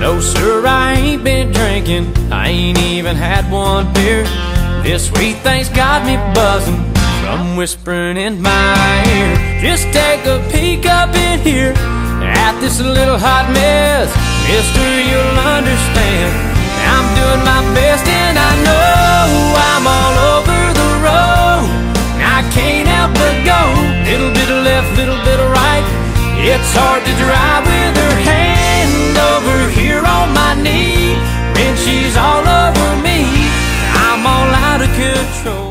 No sir, I ain't been drinking. I ain't even had one beer. This sweet thing's got me buzzing From whispering in my ear. Just take a peek up in here At this little hot mess. Mister, you'll understand. I'm doing my best and I know I'm all over the road. I can't help but go. Little bit left, little bit right. It's hard to drive. control.